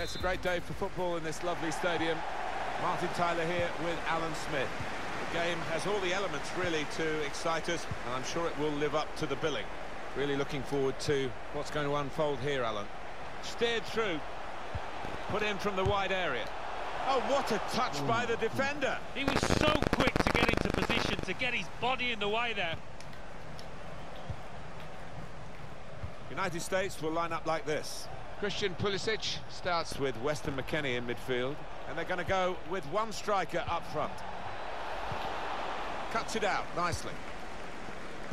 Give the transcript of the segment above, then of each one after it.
Yeah, it's a great day for football in this lovely stadium. Martin Tyler here with Alan Smith. The game has all the elements really to excite us, and I'm sure it will live up to the billing. Really looking forward to what's going to unfold here, Alan. Steered through, put in from the wide area. Oh, what a touch by the defender! He was so quick to get into position, to get his body in the way there. United States will line up like this. Christian Pulisic starts with Weston McKennie in midfield, and they're going to go with one striker up front. Cuts it out nicely.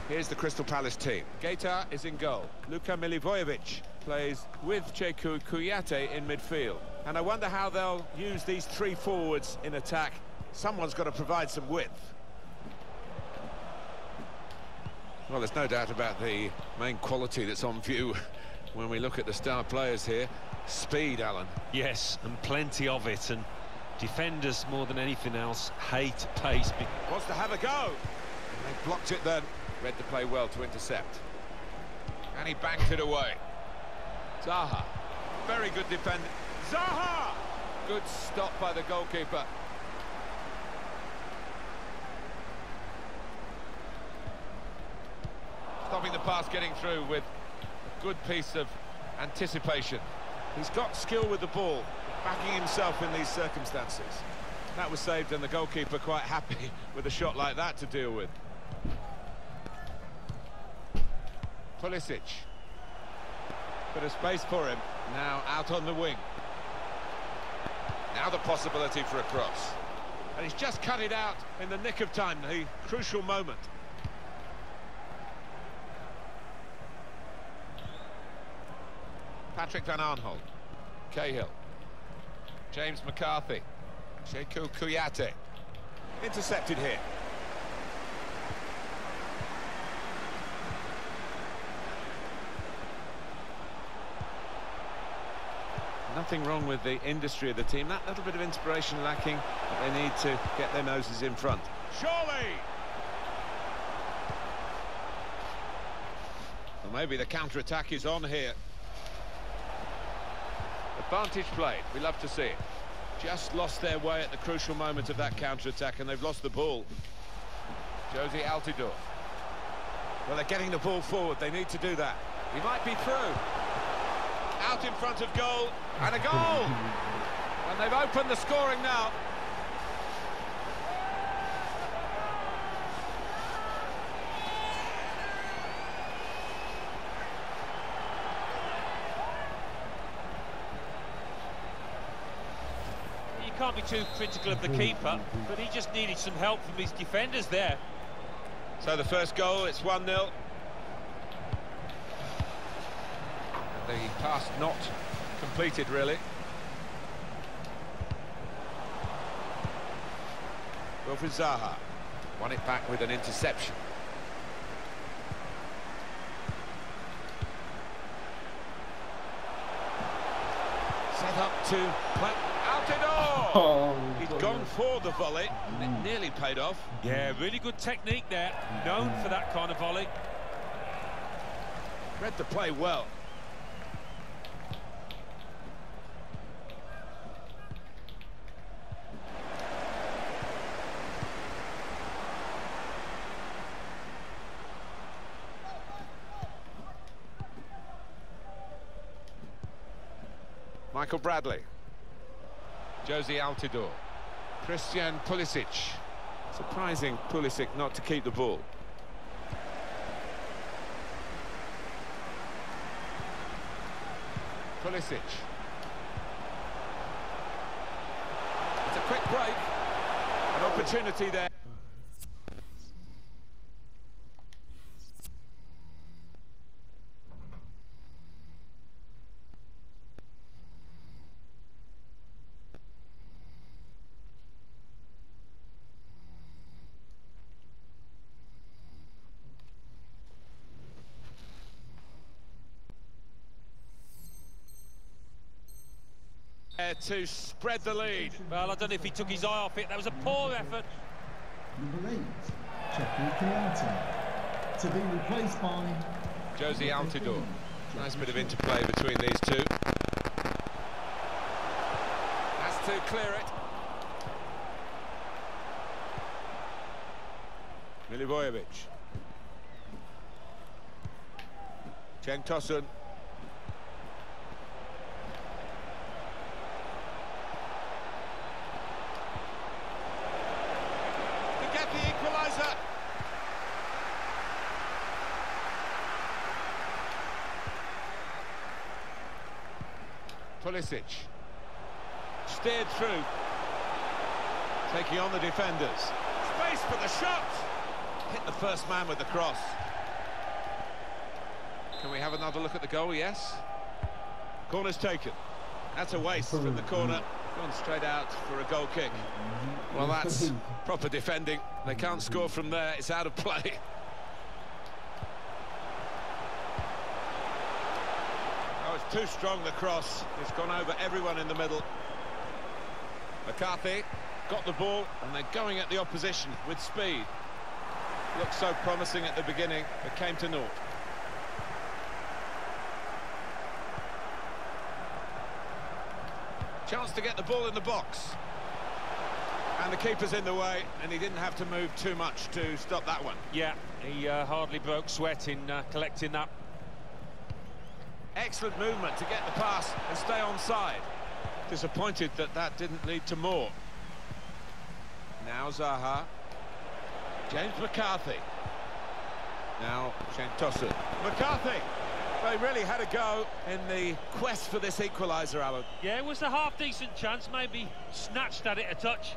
Here's the Crystal Palace team. Guaita is in goal. Luka Milivojevic plays with Cheikhou Kouyaté in midfield. And I wonder how they'll use these three forwards in attack. Someone's got to provide some width. Well, there's no doubt about the main quality that's on view when we look at the star players here. Speed, Alan. Yes, and plenty of it, and defenders, more than anything else, hate pace. Wants to have a go. They blocked it then. Read the play well to intercept. And he banked it away. Zaha. Very good defender. Zaha! Good stop by the goalkeeper. Stopping the pass getting through with good piece of anticipation. He's got skill with the ball, backing himself in these circumstances. That was saved and the goalkeeper quite happy with a shot like that to deal with. Pulisic. Bit of space for him. Now out on the wing. Now the possibility for a cross. And he's just cut it out in the nick of time, the crucial moment. Patrick Van Aanholt. Cahill. James McCarthy. Cheikhou Kouyaté. Intercepted here. Nothing wrong with the industry of the team. That little bit of inspiration lacking, but they need to get their noses in front. Surely! Well, maybe the counter-attack is on here. Advantage played. We love to see it. Just lost their way at the crucial moment of that counter-attack, and they've lost the ball. Jozy Altidore. Well, they're getting the ball forward. They need to do that. He might be through. Out in front of goal, and a goal! and they've opened the scoring now. Can't be too critical of the mm-hmm. keeper, but he just needed some help from his defenders there. So the first goal, it's 1-0. The pass not completed, really. Wilfried Zaha won it back with an interception. Set up to Altidore! Oh, He's gone for the volley. Mm. It nearly paid off. Yeah, really good technique there, known for that kind of volley. Read the play well. Michael Bradley. Jozy Altidore. Christian Pulisic. Surprising Pulisic not to keep the ball. Pulisic. It's a quick break. An opportunity there. There to spread the lead. Well, I don't know if he took his eye off it. That was a poor effort. number eight, Cheikhou Kouyaté. To be replaced by Jozy Altidore. Nice bit of interplay between these two. Has to clear it. Milivojevic. Cenk Tosun. To get the equaliser. Pulisic. Steered through. Taking on the defenders. Space for the shot. Hit the first man with the cross. Can we have another look at the goal? Yes. Corner's taken. That's a waste from the corner. Gone straight out for a goal kick. Well, that's proper defending. They can't score from there. It's out of play. Oh, it's too strong, the cross. It's gone over everyone in the middle. McCarthy got the ball, and they're going at the opposition with speed. Looked so promising at the beginning, but came to naught. Chance to get the ball in the box. And the keeper's in the way, and he didn't have to move too much to stop that one. Yeah, he uh, hardly broke sweat in uh, collecting that. Excellent movement to get the pass and stay on side. Disappointed that that didn't lead to more. Now Zaha. James McCarthy. Now Cenk Tosun. McCarthy! They really had a go in the quest for this equaliser, Alan. Yeah, it was a half-decent chance, maybe snatched at it a touch.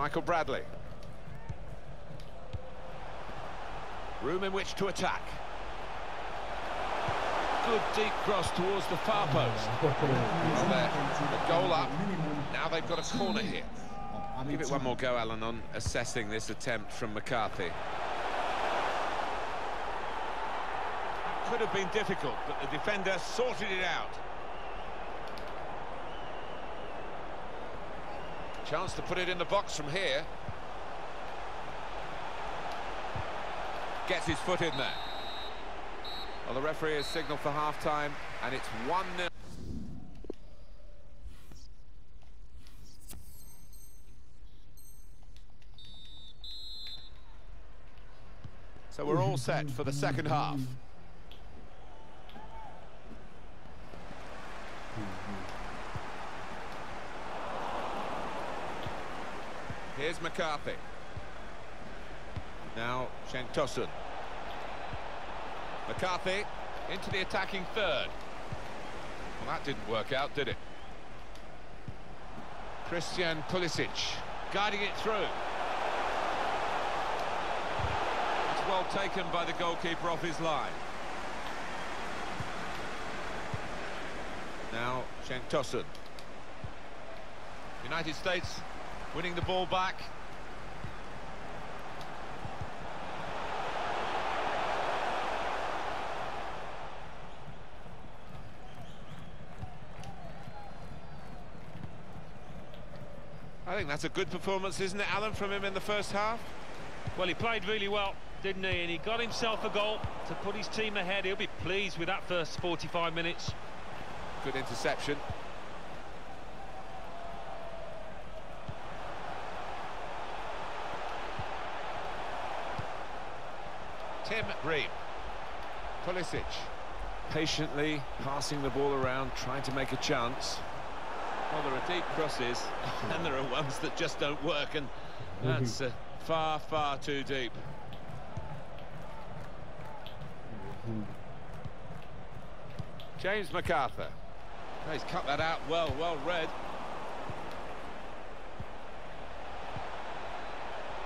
Michael Bradley. Room in which to attack. Good deep cross towards the far post. Well, there, the goal up. Now they've got a corner here. Give it one more go, Alan, on assessing this attempt from McCarthy. Could have been difficult, but the defender sorted it out. Chance to put it in the box from here. Gets his foot in there. Well, the referee has signalled for half-time, and it's 1-0. So we're all set for the second half. Here's McCarthy. Now Cenk Tosun. McCarthy into the attacking third. Well, that didn't work out, did it? Christian Pulisic guiding it through. It's well taken by the goalkeeper off his line. Now Cenk Tosun. United States winning the ball back. I think that's a good performance, isn't it, Alan, from him in the first half? Well, he played really well, didn't he? And he got himself a goal to put his team ahead. He'll be pleased with that first 45 minutes. Good interception. Ream. Pulisic. Patiently passing the ball around, trying to make a chance. Well, there are deep crosses, and there are ones that just don't work, and that's uh, far, far too deep. James McArthur. Oh, he's cut that out well, well read.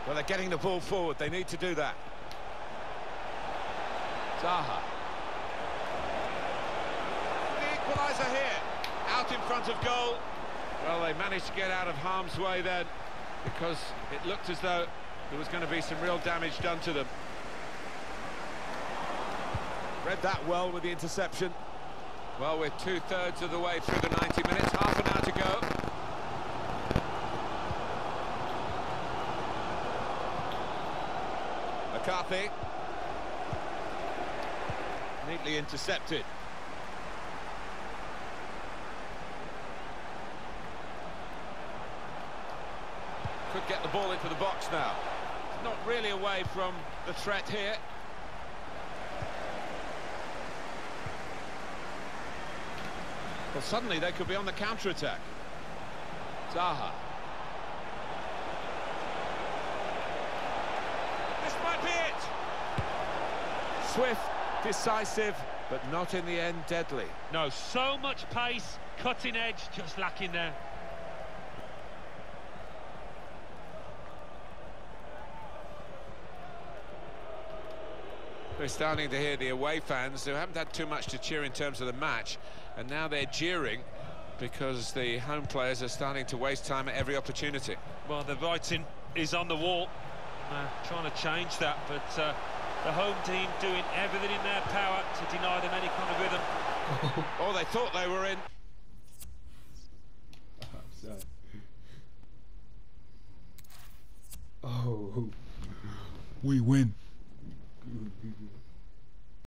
Well, they're getting the ball forward. They need to do that. Zaha. The equaliser here. Out in front of goal. Well, they managed to get out of harm's way then because it looked as though there was going to be some real damage done to them. Read that well with the interception. Well, we're two-thirds of the way through the 90 minutes, half an hour to go. McCarthy. Neatly intercepted. Could get the ball into the box now. Not really away from the threat here. Well, suddenly they could be on the counter-attack. Zaha. This might be it! Swift, decisive, but not in the end deadly. No, so much pace, cutting edge, just lacking there. We're starting to hear the away fans who haven't had too much to cheer in terms of the match, and now they're jeering because the home players are starting to waste time at every opportunity. Well, the writing is on the wall. Uh, trying to change that, but uh, the home team doing everything in their power to deny them any kind of rhythm. oh, they thought they were in. Oh, we win.